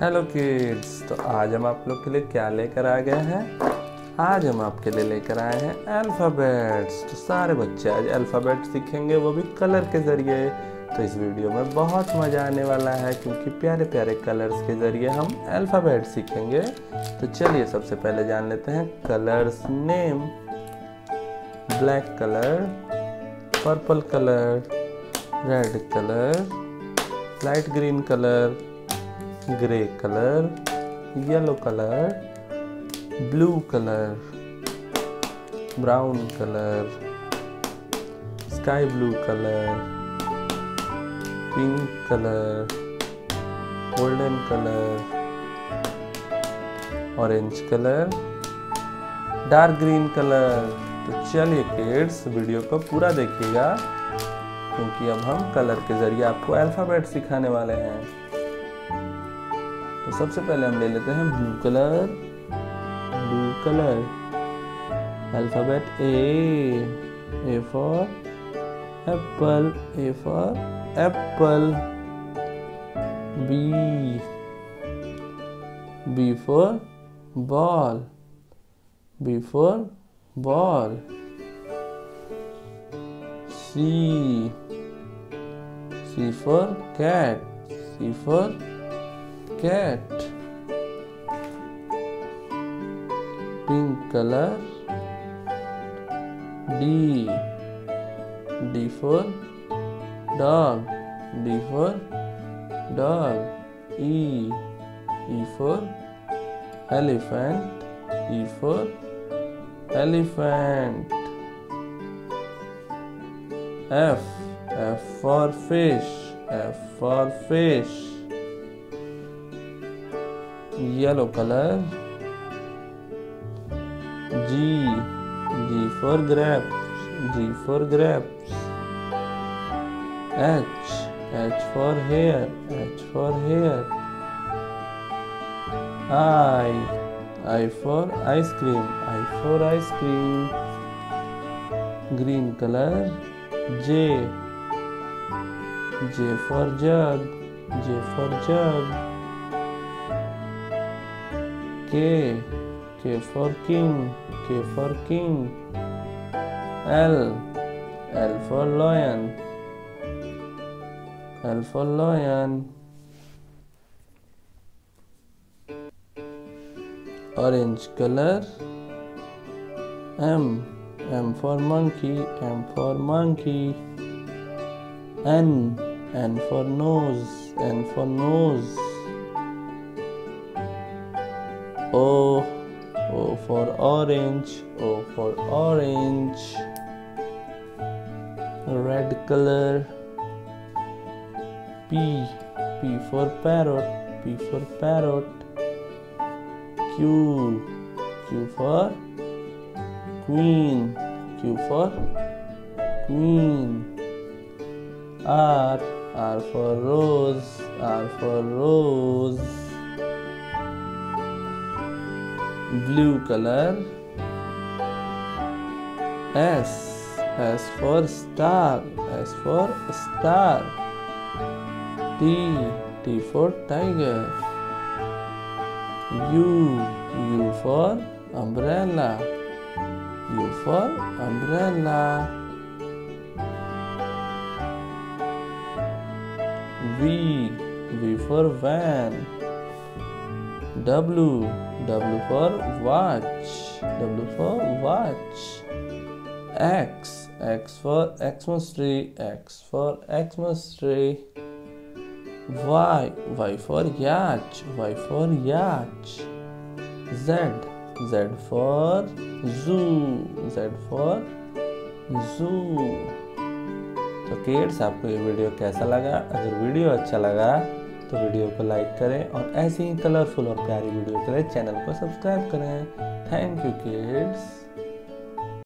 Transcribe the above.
Hello kids तो आज हम आप लोग के लिए क्या लेकर आ गए हैं? आज हम आपके लिए लेकर आए हैं अल्फ़ाबेट्स तो सारे बच्चे आज अल्फ़ाबेट सीखेंगे, वो भी कलर के ज़रिए। तो इस वीडियो में बहुत मज़ा आने वाला है, क्योंकि प्यारे प्यारे कलर्स के ज़रिए हम अल्फ़ाबेट सीखेंगे। तो चलिए सबसे पहले जान लेते हैं colours name black colour purple colour red colour light green colour grey colour yellow colour blue colour brown colour sky blue colour pink colour golden colour orange colour dark green colour तो चलिए kids video को पूरा देखिएगा। क्योंकि अब हम colour के ज़रिए आपको अल्फ़ाबेट सिखाने वाले हैं। तो सबसे पहले हम ले लेते हैं blue colour blue colour alphabet A A for apple A for apple B B for ball B for ball C. C for cat. C for cat. Pink color. D. D for dog. D for dog. E. E for elephant. E for elephant. F. F for fish. F for fish. Yellow color. G. G for grapes. G for grapes. H. H for hair. H for hair. I. I for ice cream. I for ice cream. Green color. J. J for jug. J for jug. K. K for king. K for king. L. L for lion. L for lion. Orange color. M. M for monkey, M for monkey. N, N for nose, N for nose. O, O for orange, O for orange. Red color. P, P for parrot, P for parrot. Q, Q for queen. Q for queen. R r for rose r for rose. Blue color. S s for star s for star. T t for tiger. U u for umbrella U for umbrella. V. V for van. W. W for watch. W for watch. X. X for Xmas tree. X for Xmas tree. Y. Y for yacht. Y for yacht. Z. Z for zoo. Z for zoo. तो kids आपको ये video कैसा लगा अगर video अच्छा लगा तो video को लाइक करें और ऐसी ही कलरफुल और प्यारी वीडियो के लिए चैनल को सब्सक्राइब करें थैंक यू किड्स